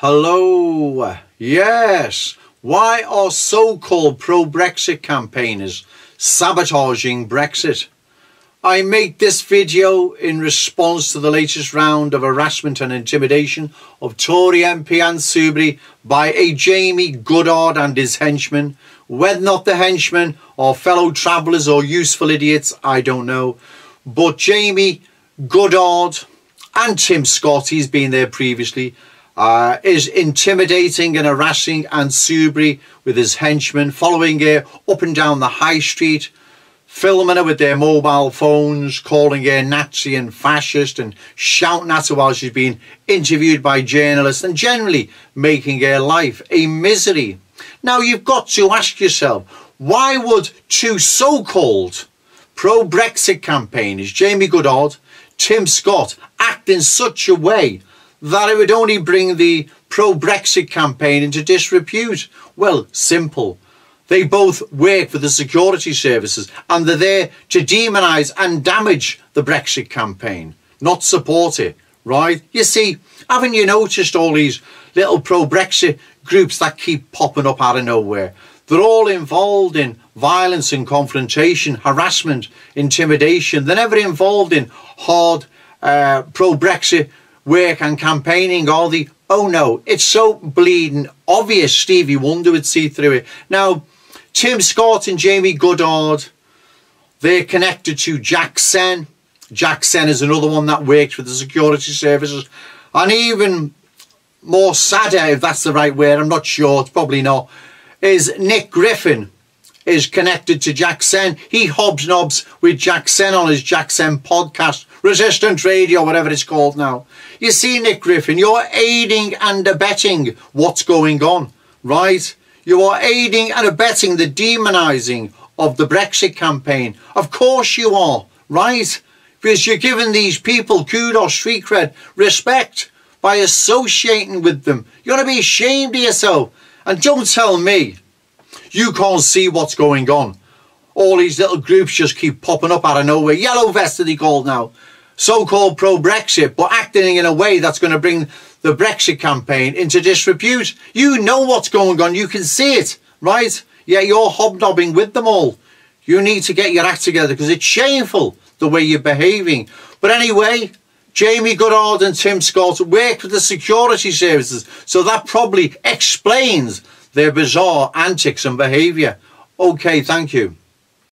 Hello. Yes. Why are so-called pro-Brexit campaigners sabotaging Brexit? I make this video in response to the latest round of harassment and intimidation of Tory MP Ann Soubry by a Jamie Goodard and his henchmen. Whether not the henchmen or fellow travellers or useful idiots, I don't know. But Jamie Goodard and Tim Scott, he's been there previously, uh, is intimidating and harassing Anne Soubry with his henchmen, following her up and down the high street, filming her with their mobile phones, calling her Nazi and fascist and shouting at her while she's being interviewed by journalists and generally making her life a misery. Now you've got to ask yourself, why would two so-called pro-Brexit campaigners, Jamie Goodard, Tim Scott, act in such a way that it would only bring the pro-Brexit campaign into disrepute? Well, simple. They both work for the security services and they're there to demonise and damage the Brexit campaign, not support it, right? You see, haven't you noticed all these little pro-Brexit groups that keep popping up out of nowhere? They're all involved in violence and confrontation, harassment, intimidation. They're never involved in hard uh, pro-Brexit work and campaigning all the oh no it's so bleeding obvious Stevie Wonder would see through it now Tim Scott and Jamie Goodard they're connected to Jack Sen Jack Sen is another one that works for the security services and even more sadder if that's the right word I'm not sure it's probably not is Nick Griffin is connected to Jack Sen. He hobs knobs with Jack Sen on his Jack Sen podcast, Resistance Radio, whatever it's called now. You see, Nick Griffin, you're aiding and abetting what's going on, right? You are aiding and abetting the demonising of the Brexit campaign. Of course you are, right? Because you're giving these people kudos, street cred, respect by associating with them. You ought to be ashamed of yourself. And don't tell me you can't see what's going on. All these little groups just keep popping up out of nowhere. Yellow vest are they called now. So-called pro-Brexit, but acting in a way that's going to bring the Brexit campaign into disrepute. You know what's going on. You can see it, right? Yeah, you're hobnobbing with them all. You need to get your act together because it's shameful the way you're behaving. But anyway, Jamie Goodard and Tim Scott work with the security services, so that probably explains their bizarre antics and behaviour. Okay, thank you.